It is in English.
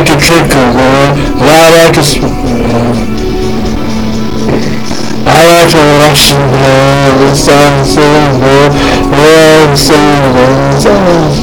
like I like to drink, I like to. I like to Russian, in blood, the sun, sun, Lord. Sun, sun.